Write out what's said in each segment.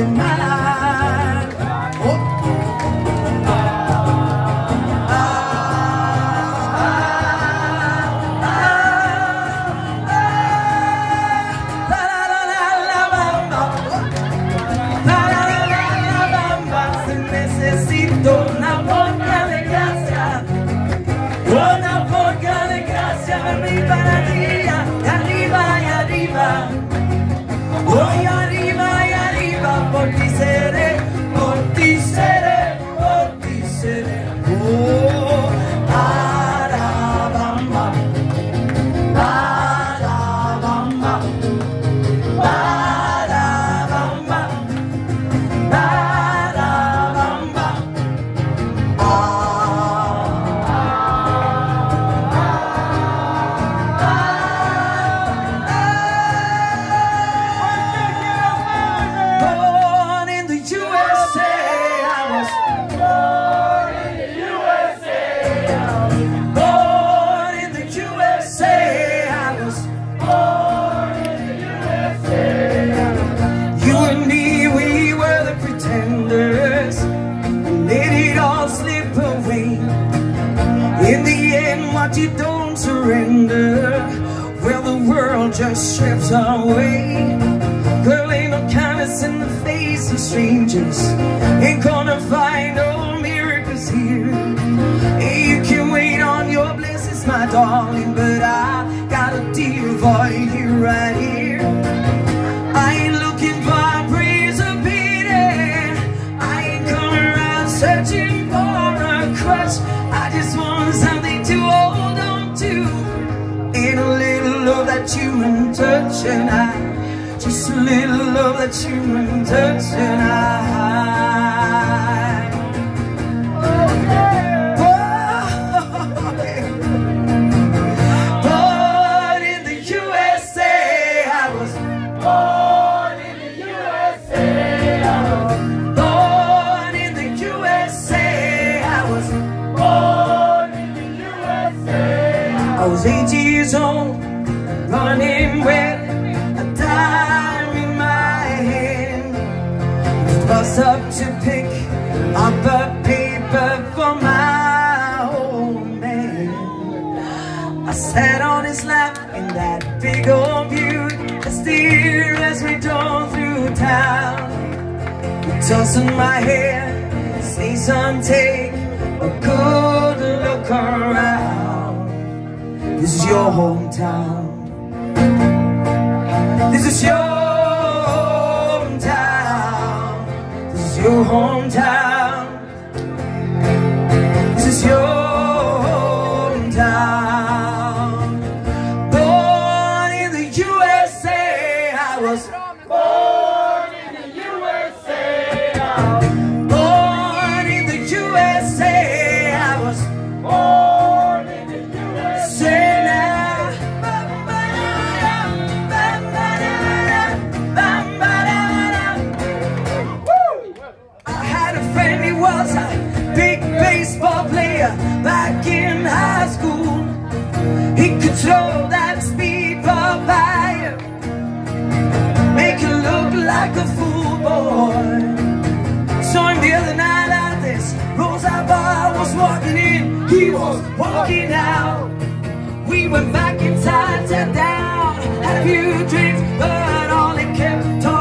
tonight. our way Girl, ain't no kindness in the face of strangers. Ain't gonna find no miracles here. You can wait on your blessings, my darling, but I that you went dirt tonight sat on his lap in that big old Buick as dear as we drove through town. Tossing my hair, say some take a good look around. This is your hometown. This is your hometown. This is your hometown. This is your talk like a fool boy. Saw him the other night at this Rosa bar was walking in. He was walking out. We went back inside, sat down Had a few drinks, but all it kept talking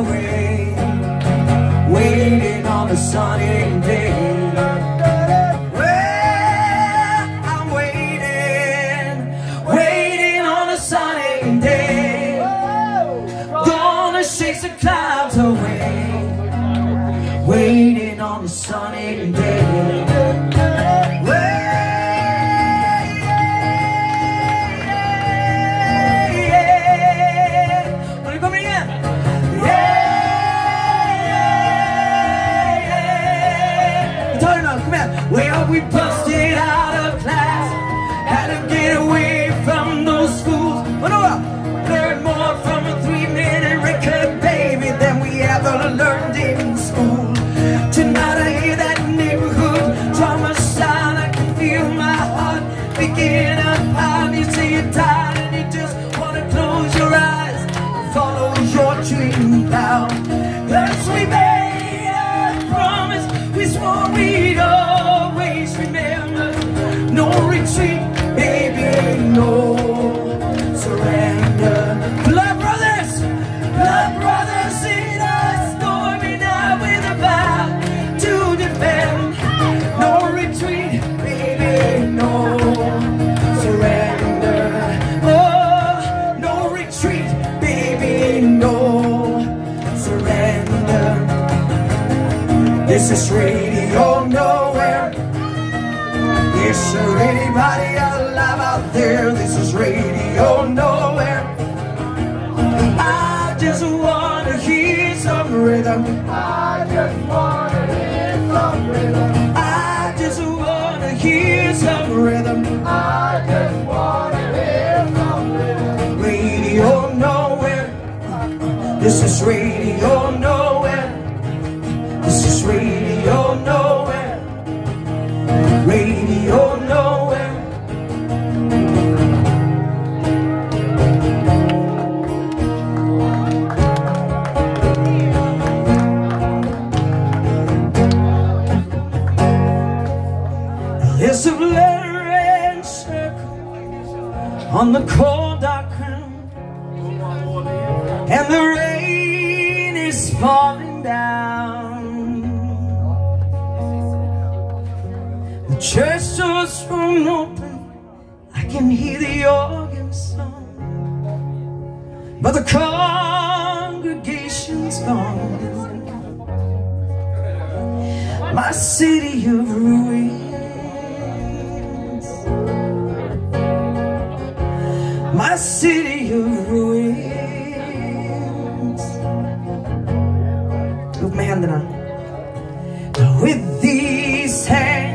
away. Waiting on a sunny day. surrender. This is radio nowhere. Is there anybody alive out there? This is radio nowhere. I just wanna hear some rhythm. I just wanna hear some rhythm. I just wanna hear some rhythm. I just wanna. This radio. No. falling down. The church door's thrown open, I can hear the organ song, but the congregation's gone. My city of ruins, my city With my hand now, With these hands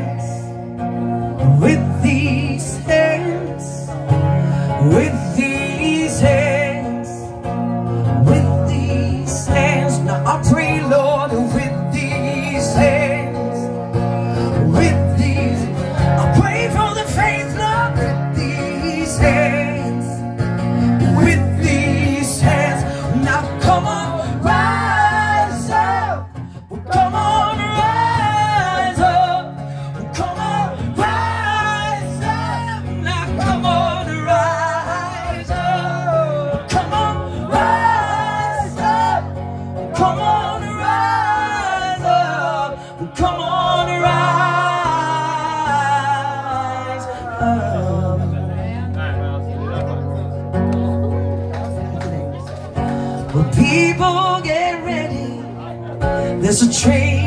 There's a train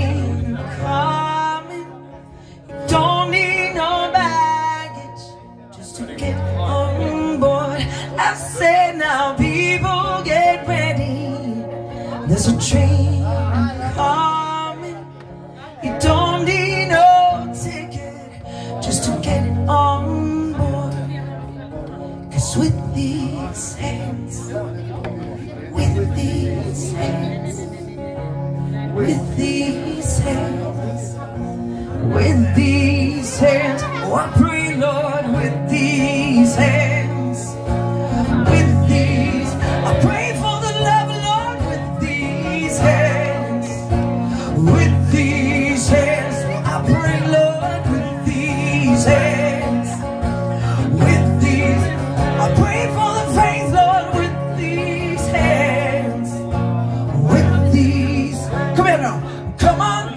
with these hands, with these hands, Come here now. Come on,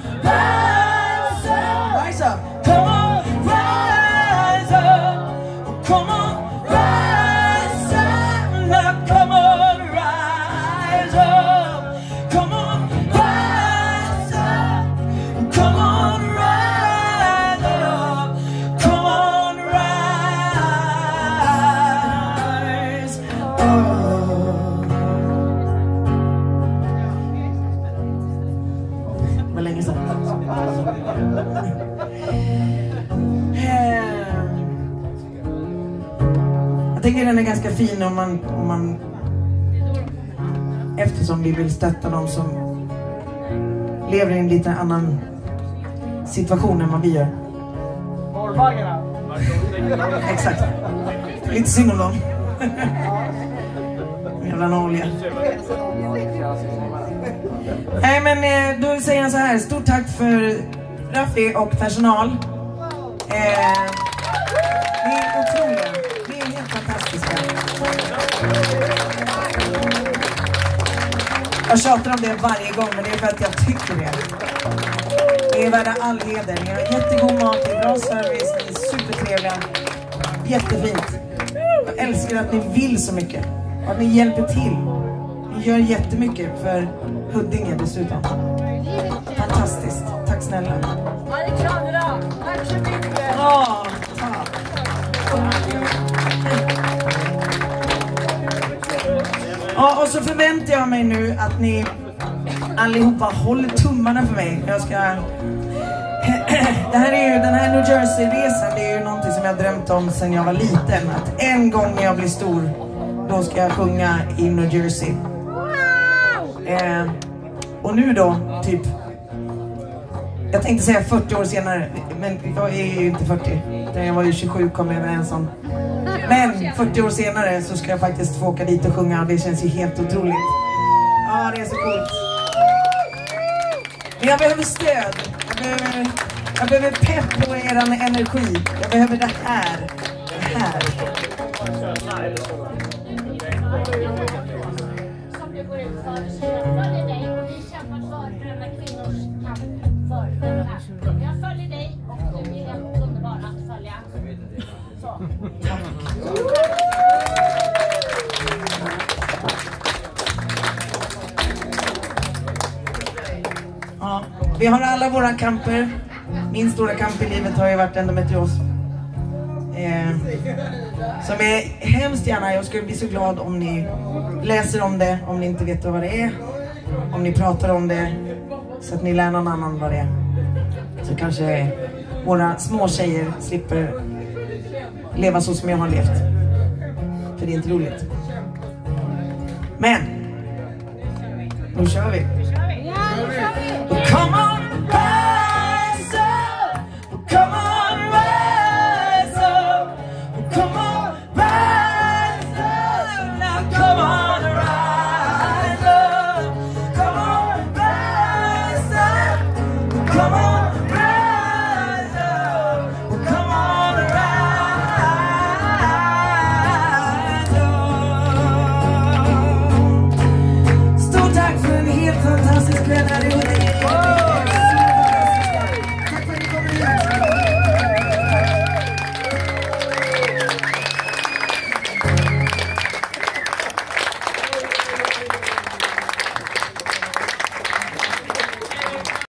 Var länge sedan. Eh, Jag tänker den är ganska fin om man, om man eftersom vi vill stötta de som lever i en lite annan situation än vad vi gör. Exakt. Lite synd om dem. Jävla nolja. Nej men eh, då säger jag så här, stort tack för Raffi och personal. Eh, ni är otroliga. Ni är helt fantastiska. Jag tjatar om det varje gång men det är för att jag tycker det. Ni är värda all heder. Ni har jättegod mat, ni har bra service, ni är supertrevliga. Jättefint. Jag älskar att ni vill så mycket. Och att ni hjälper till. Gör jättemycket för Huddinge dessutom. Fantastiskt. Tack snälla. Alexandra, tack så mycket! Ja, tack. Ja, och så förväntar jag mig nu att ni allihopa håller tummarna för mig. Jag ska... Det här är ju, den här New Jersey-resan, det är ju någonting som jag drömt om sedan jag var liten. Att en gång när jag blir stor, då ska jag sjunga i New Jersey. Eh, och nu då, typ... Jag tänkte säga 40 år senare, men jag är ju inte 40. Utan jag var ju 27 kom jag överens om. Men 40 år senare så ska jag faktiskt få åka dit och sjunga och det känns ju helt otroligt. Ja, det är så coolt. Men jag behöver stöd. Jag behöver, jag behöver pepp och eran energi. Jag behöver det här. Det här. Som för. Så jag följer dig och vi kämpar för Gröna kvinnors kamp för det. Jag följer dig och du är helt underbar att följa. Så. Ja, vi har alla våra kamper. Min stora kamp i livet har ju varit endometrios. Eh, som är hemskt gärna, jag skulle bli så glad om ni läser om det, om ni inte vet vad det är. Om ni pratar om det, så att ni lär någon annan vad det är. Så kanske våra små tjejer slipper leva så som jag har levt. För det är inte roligt. Men, nu kör vi. nu kör vi! Come on